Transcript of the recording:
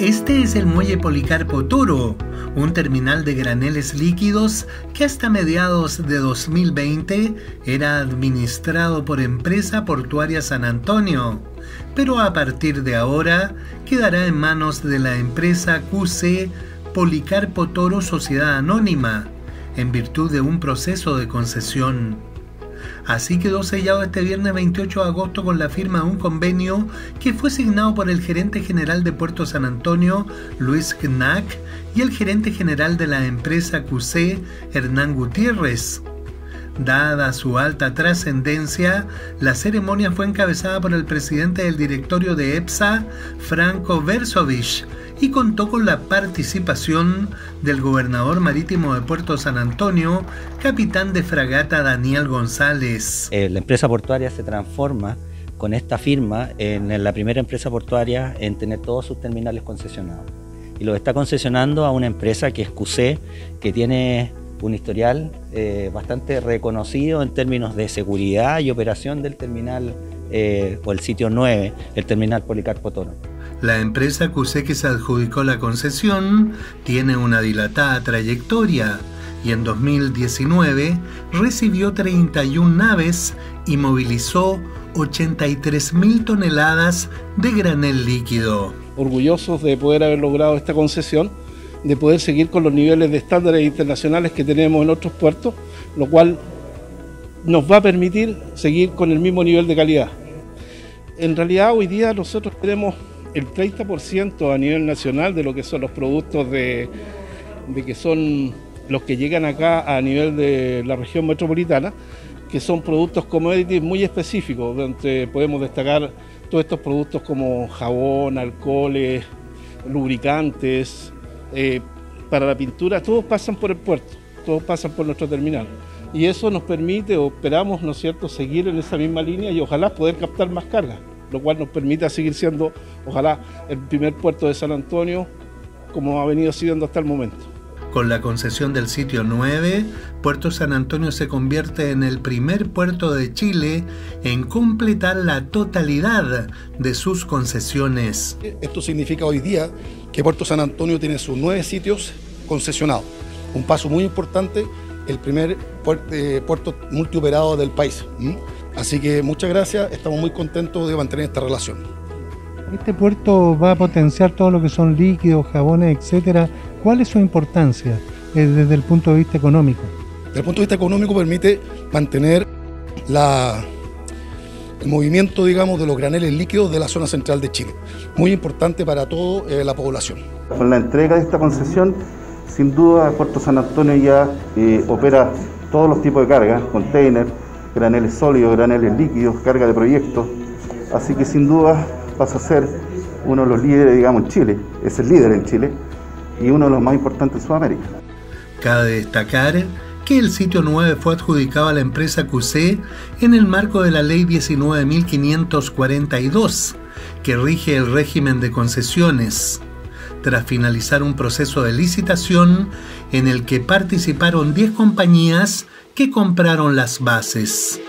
Este es el muelle Policarpo Toro, un terminal de graneles líquidos que hasta mediados de 2020 era administrado por Empresa Portuaria San Antonio, pero a partir de ahora quedará en manos de la empresa QC Policarpo Toro Sociedad Anónima, en virtud de un proceso de concesión. Así quedó sellado este viernes 28 de agosto con la firma de un convenio que fue signado por el gerente general de Puerto San Antonio, Luis Knack, y el gerente general de la empresa QC, Hernán Gutiérrez. Dada su alta trascendencia, la ceremonia fue encabezada por el presidente del directorio de EPSA, Franco Versovich, y contó con la participación del gobernador marítimo de Puerto San Antonio, capitán de fragata Daniel González. Eh, la empresa portuaria se transforma con esta firma en la primera empresa portuaria en tener todos sus terminales concesionados. Y lo está concesionando a una empresa que es QC, que tiene un historial eh, bastante reconocido en términos de seguridad y operación del terminal eh, o el sitio 9, el terminal Policarpo Toro. La empresa que se adjudicó la concesión tiene una dilatada trayectoria y en 2019 recibió 31 naves y movilizó 83.000 toneladas de granel líquido. Orgullosos de poder haber logrado esta concesión, de poder seguir con los niveles de estándares internacionales que tenemos en otros puertos, lo cual nos va a permitir seguir con el mismo nivel de calidad. En realidad hoy día nosotros tenemos el 30% a nivel nacional de lo que son los productos de, que son los que llegan acá a nivel de la región metropolitana, que son productos commodities muy específicos, donde podemos destacar todos estos productos como jabón, alcoholes, lubricantes, eh, para la pintura, todos pasan por el puerto, todos pasan por nuestro terminal. Y eso nos permite, o esperamos, ¿no es cierto?, seguir en esa misma línea y ojalá poder captar más carga lo cual nos permita seguir siendo, ojalá, el primer puerto de San Antonio, como ha venido siendo hasta el momento. Con la concesión del sitio 9, Puerto San Antonio se convierte en el primer puerto de Chile en completar la totalidad de sus concesiones. Esto significa hoy día que Puerto San Antonio tiene sus nueve sitios concesionados. Un paso muy importante, el primer eh, puerto multioperado del país. Así que muchas gracias, estamos muy contentos de mantener esta relación. Este puerto va a potenciar todo lo que son líquidos, jabones, etcétera. ¿Cuál es su importancia eh, desde el punto de vista económico? Desde el punto de vista económico permite mantener la, el movimiento, digamos, de los graneles líquidos de la zona central de Chile. Muy importante para toda eh, la población. Con la entrega de esta concesión, sin duda Puerto San Antonio ya eh, opera todos los tipos de cargas, container, graneles sólidos, graneles líquidos, carga de proyectos. Así que sin duda pasa a ser uno de los líderes, digamos, en Chile. Es el líder en Chile y uno de los más importantes en Sudamérica. Cabe destacar que el sitio 9 fue adjudicado a la empresa QC en el marco de la Ley 19.542, que rige el régimen de concesiones, tras finalizar un proceso de licitación en el que participaron 10 compañías que compraron las bases.